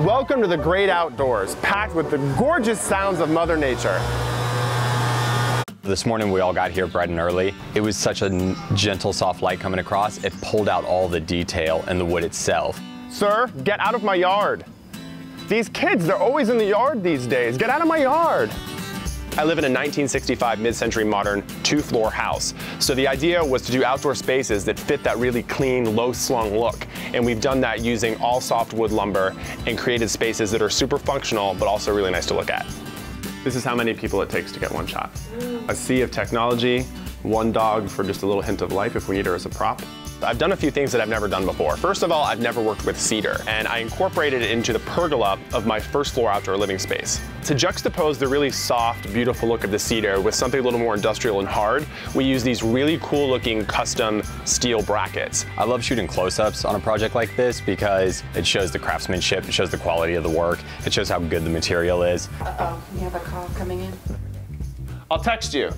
Welcome to the great outdoors, packed with the gorgeous sounds of Mother Nature. This morning we all got here bright and early. It was such a gentle, soft light coming across. It pulled out all the detail in the wood itself. Sir, get out of my yard. These kids, they're always in the yard these days. Get out of my yard. I live in a 1965 mid-century modern two-floor house. So the idea was to do outdoor spaces that fit that really clean, low-slung look. And we've done that using all softwood lumber and created spaces that are super functional, but also really nice to look at. This is how many people it takes to get one shot. A sea of technology, one dog for just a little hint of life if we need her as a prop. I've done a few things that I've never done before. First of all, I've never worked with cedar, and I incorporated it into the pergola of my first floor outdoor living space. To juxtapose the really soft, beautiful look of the cedar with something a little more industrial and hard, we use these really cool looking custom steel brackets. I love shooting close-ups on a project like this because it shows the craftsmanship, it shows the quality of the work, it shows how good the material is. Uh-oh, you have a call coming in? I'll text you.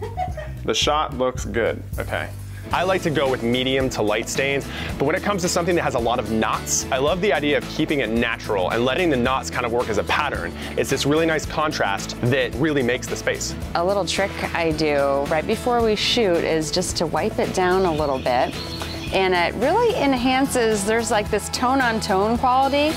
the shot looks good. Okay. I like to go with medium to light stains, but when it comes to something that has a lot of knots, I love the idea of keeping it natural and letting the knots kind of work as a pattern. It's this really nice contrast that really makes the space. A little trick I do right before we shoot is just to wipe it down a little bit. And it really enhances, there's like this tone on tone quality.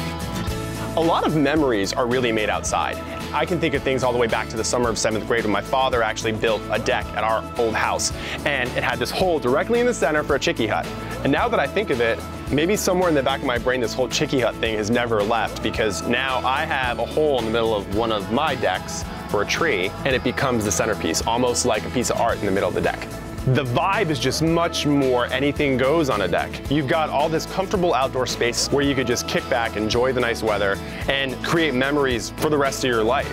A lot of memories are really made outside. I can think of things all the way back to the summer of seventh grade when my father actually built a deck at our old house. And it had this hole directly in the center for a chickee hut. And now that I think of it, maybe somewhere in the back of my brain this whole chickee hut thing has never left because now I have a hole in the middle of one of my decks for a tree and it becomes the centerpiece, almost like a piece of art in the middle of the deck. The vibe is just much more anything goes on a deck. You've got all this comfortable outdoor space where you could just kick back, enjoy the nice weather, and create memories for the rest of your life.